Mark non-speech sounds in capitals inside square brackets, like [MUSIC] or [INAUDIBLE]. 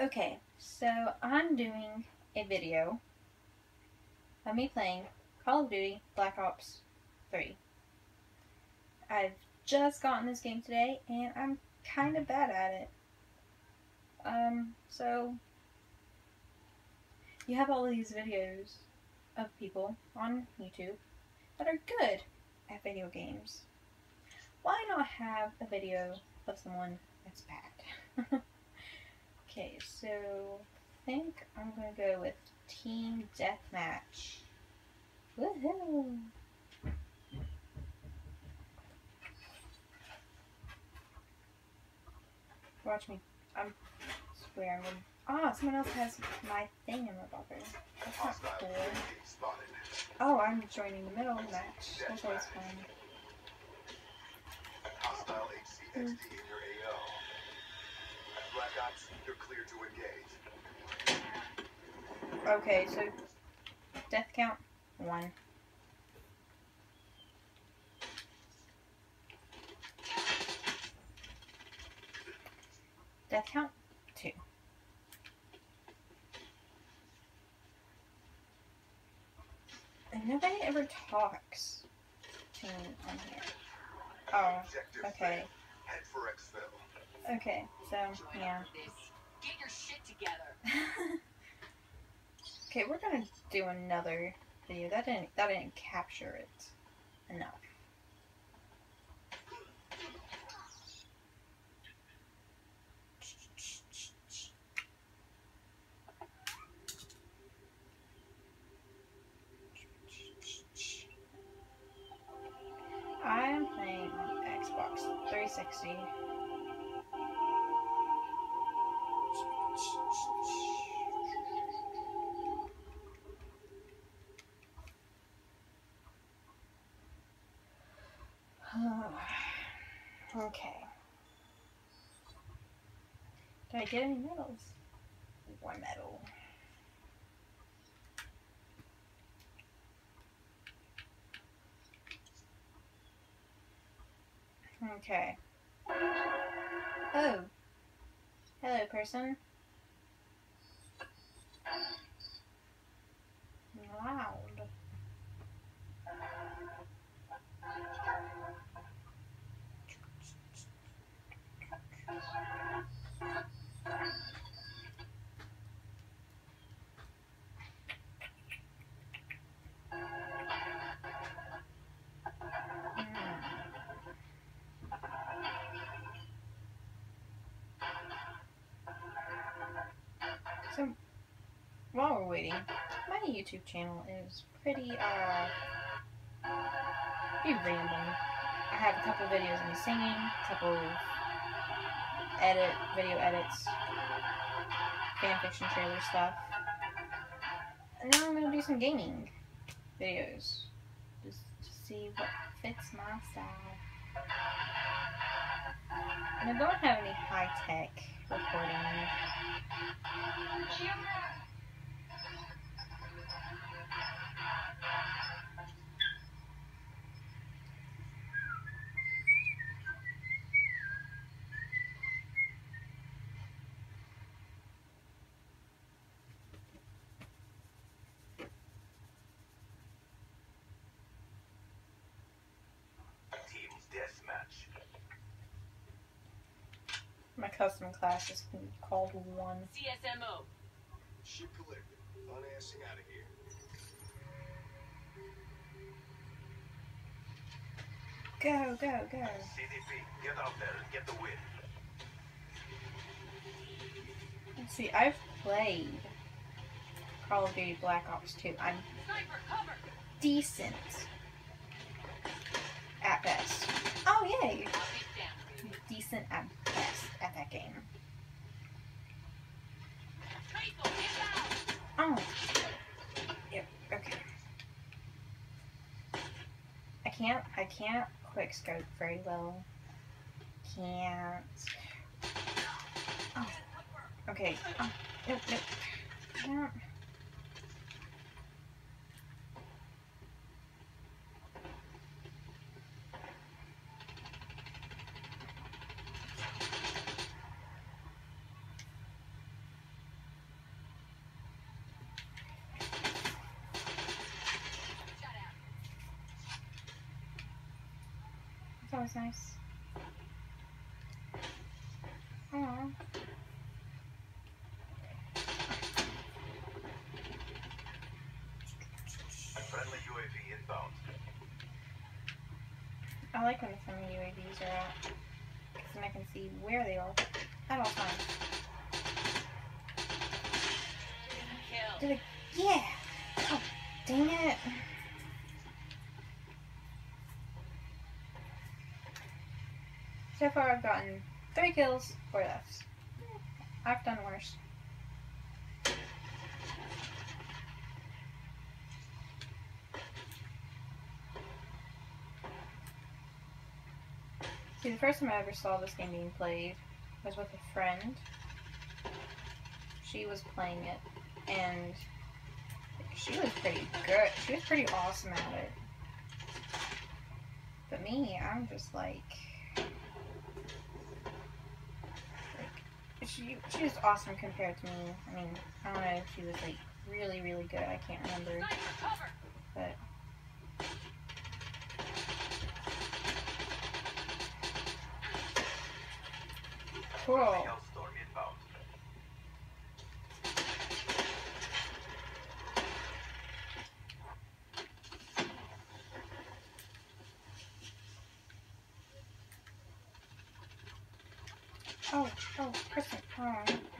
Okay, so I'm doing a video of me playing Call of Duty Black Ops 3. I've just gotten this game today and I'm kind of bad at it. Um, so you have all these videos of people on YouTube that are good at video games. Why not have a video of someone that's bad? [LAUGHS] okay, so I think I'm gonna go with Team Deathmatch. Woohoo! Watch me. I'm swear I'm. Ah, someone else has my thing in my buffer. That's not cool. Oh, I'm joining the middle match. That's always fun. Hostile HCXD in your AO. Black Ops, you're clear to engage. Okay, so death count one. Death count two. And nobody ever talks to me on here. Oh, okay. Head for exfil. Okay, so yeah. Get your shit together. [LAUGHS] okay, we're gonna do another video. That didn't that didn't capture it enough. I am playing Xbox 360. [SIGHS] okay. Did I get any medals? One medal. Okay. Oh. Hello, person. So, while we're waiting, my YouTube channel is pretty, uh, pretty random. I have a couple videos of me singing, a couple edit, video edits, fanfiction trailer stuff. And now I'm gonna do some gaming videos. Just to see what fits my style. I don't have any high-tech recording Teams deathmatch. My custom class is called one. CSMO. Ship collected. Unassing out of here. Go, go, go. CDP, get out there and get the win. Let's see, I've played Call of Duty Black Ops 2. I'm Sniper, cover. decent at best. Oh, yay! I'll. Decent at best at that game. Oh. Yep, okay. I can't, I can't quick scope very well. Can't. Oh. Okay. Oh, nope, nope. Was nice. Aw. Friendly UAV inbound. I like when the friendly UAVs are out. Because then I can see where they are at all times. Kill. Did it? Yeah! Oh, dang it. Gotten three kills, four deaths. I've done worse. See, the first time I ever saw this game being played was with a friend. She was playing it, and she was pretty good. She was pretty awesome at it. But me, I'm just like, like she she was awesome compared to me. I mean, I don't know if she was like really really good. I can't remember, but. Cool. Hellstorm inbound. Oh, oh, hold on.